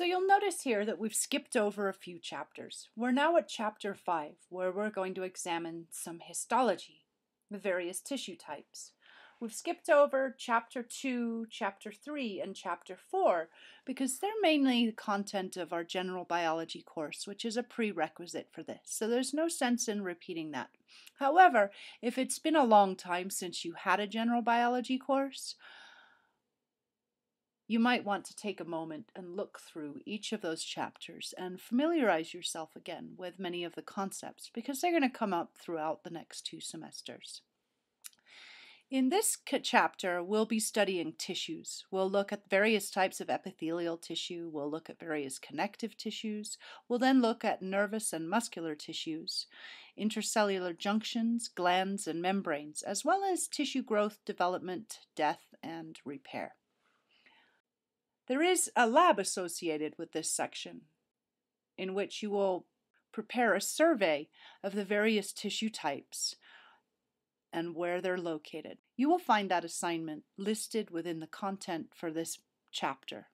So you'll notice here that we've skipped over a few chapters. We're now at chapter 5, where we're going to examine some histology, the various tissue types. We've skipped over chapter 2, chapter 3, and chapter 4 because they're mainly the content of our general biology course, which is a prerequisite for this. So there's no sense in repeating that. However, if it's been a long time since you had a general biology course, you might want to take a moment and look through each of those chapters and familiarize yourself again with many of the concepts because they're going to come up throughout the next two semesters. In this chapter, we'll be studying tissues. We'll look at various types of epithelial tissue. We'll look at various connective tissues. We'll then look at nervous and muscular tissues, intercellular junctions, glands, and membranes, as well as tissue growth, development, death, and repair. There is a lab associated with this section in which you will prepare a survey of the various tissue types and where they're located. You will find that assignment listed within the content for this chapter.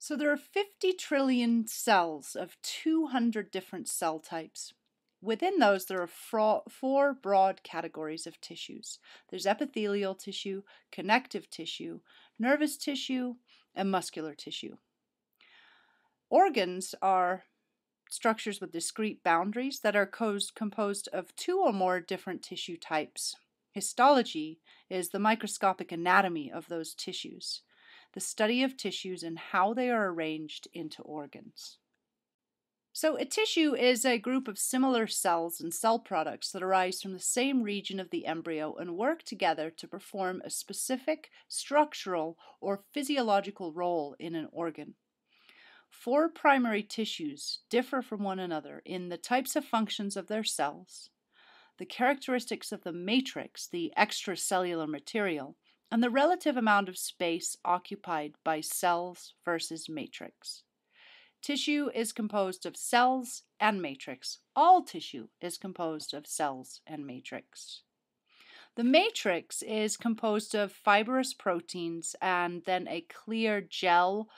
So there are 50 trillion cells of 200 different cell types. Within those, there are four broad categories of tissues. There's epithelial tissue, connective tissue, nervous tissue, and muscular tissue. Organs are structures with discrete boundaries that are composed of two or more different tissue types. Histology is the microscopic anatomy of those tissues, the study of tissues and how they are arranged into organs. So, a tissue is a group of similar cells and cell products that arise from the same region of the embryo and work together to perform a specific structural or physiological role in an organ. Four primary tissues differ from one another in the types of functions of their cells, the characteristics of the matrix, the extracellular material, and the relative amount of space occupied by cells versus matrix. Tissue is composed of cells and matrix. All tissue is composed of cells and matrix. The matrix is composed of fibrous proteins and then a clear gel,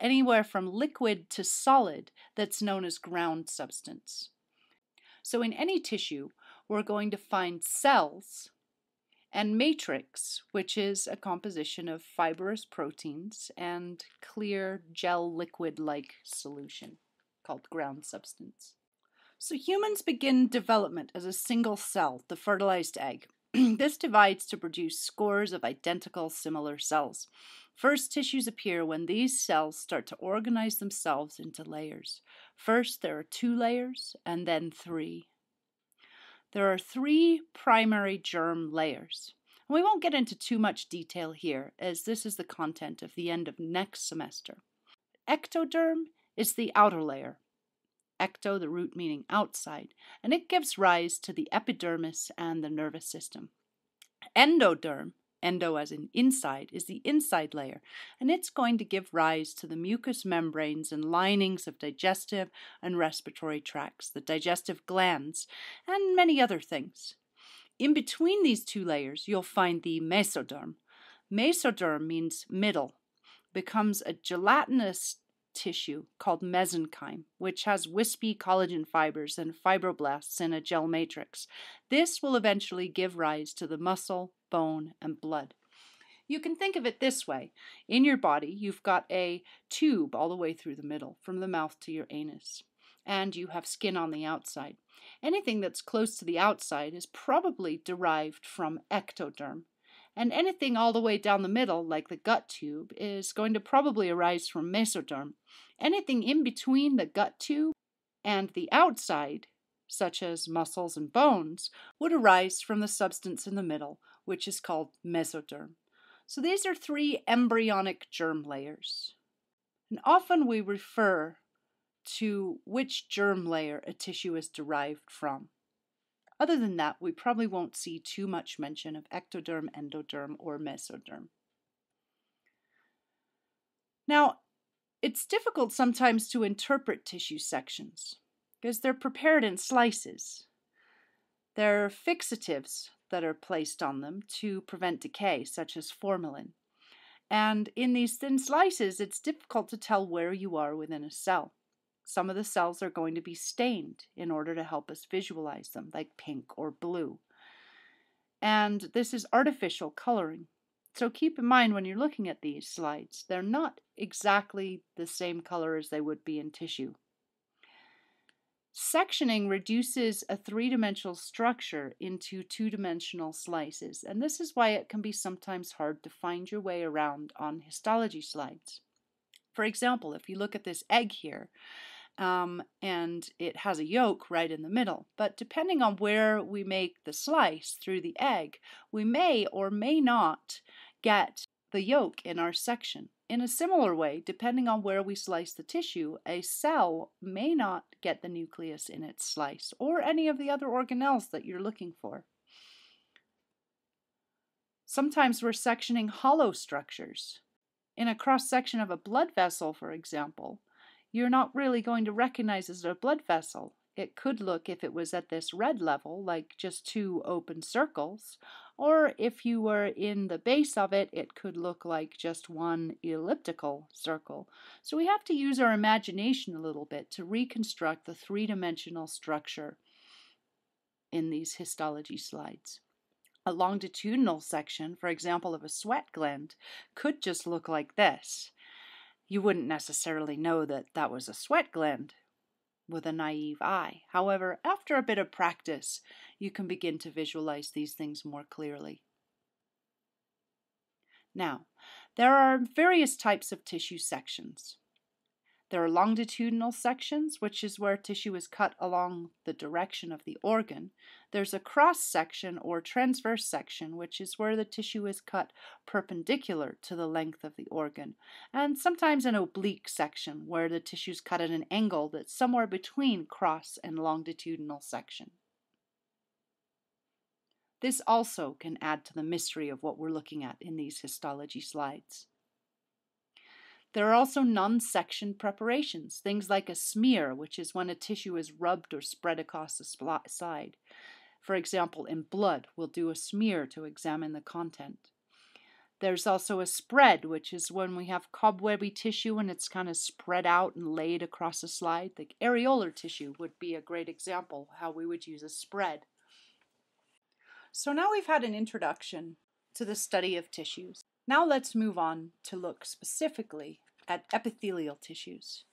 anywhere from liquid to solid, that's known as ground substance. So, in any tissue, we're going to find cells and matrix, which is a composition of fibrous proteins and clear gel liquid like solution called ground substance. So humans begin development as a single cell, the fertilized egg. this divides to produce scores of identical similar cells. First, tissues appear when these cells start to organize themselves into layers. First, there are two layers, and then three. There are three primary germ layers. And we won't get into too much detail here, as this is the content of the end of next semester. Ectoderm is the outer layer. Ecto, the root meaning outside, and it gives rise to the epidermis and the nervous system. Endoderm endo as in inside, is the inside layer, and it's going to give rise to the mucous membranes and linings of digestive and respiratory tracts, the digestive glands, and many other things. In between these two layers, you'll find the mesoderm. Mesoderm means middle, becomes a gelatinous tissue called mesenchyme, which has wispy collagen fibers and fibroblasts in a gel matrix. This will eventually give rise to the muscle, bone, and blood. You can think of it this way. In your body, you've got a tube all the way through the middle, from the mouth to your anus, and you have skin on the outside. Anything that's close to the outside is probably derived from ectoderm, and anything all the way down the middle, like the gut tube, is going to probably arise from mesoderm. Anything in between the gut tube and the outside, such as muscles and bones, would arise from the substance in the middle, which is called mesoderm. So these are three embryonic germ layers. And often we refer to which germ layer a tissue is derived from. Other than that, we probably won't see too much mention of ectoderm, endoderm, or mesoderm. Now, it's difficult sometimes to interpret tissue sections because they're prepared in slices. There are fixatives that are placed on them to prevent decay, such as formalin. And in these thin slices, it's difficult to tell where you are within a cell. Some of the cells are going to be stained in order to help us visualize them, like pink or blue. And this is artificial coloring. So keep in mind when you're looking at these slides, they're not exactly the same color as they would be in tissue. Sectioning reduces a three-dimensional structure into two-dimensional slices, and this is why it can be sometimes hard to find your way around on histology slides. For example, if you look at this egg here, um, and it has a yolk right in the middle, but depending on where we make the slice through the egg, we may or may not get the yolk in our section. In a similar way, depending on where we slice the tissue, a cell may not get the nucleus in its slice or any of the other organelles that you're looking for. Sometimes we're sectioning hollow structures. In a cross section of a blood vessel, for example, you're not really going to recognize as a blood vessel. It could look, if it was at this red level, like just two open circles, or if you were in the base of it, it could look like just one elliptical circle. So we have to use our imagination a little bit to reconstruct the three-dimensional structure in these histology slides. A longitudinal section, for example, of a sweat gland, could just look like this. You wouldn't necessarily know that that was a sweat gland with a naive eye. However, after a bit of practice, you can begin to visualize these things more clearly. Now, there are various types of tissue sections. There are longitudinal sections, which is where tissue is cut along the direction of the organ. There's a cross section or transverse section, which is where the tissue is cut perpendicular to the length of the organ. And sometimes an oblique section, where the tissue is cut at an angle that's somewhere between cross and longitudinal section. This also can add to the mystery of what we're looking at in these histology slides. There are also non-section preparations, things like a smear, which is when a tissue is rubbed or spread across the side. For example, in blood, we'll do a smear to examine the content. There's also a spread, which is when we have cobwebby tissue and it's kind of spread out and laid across a slide. The areolar tissue would be a great example how we would use a spread. So now we've had an introduction to the study of tissues. Now let's move on to look specifically at epithelial tissues.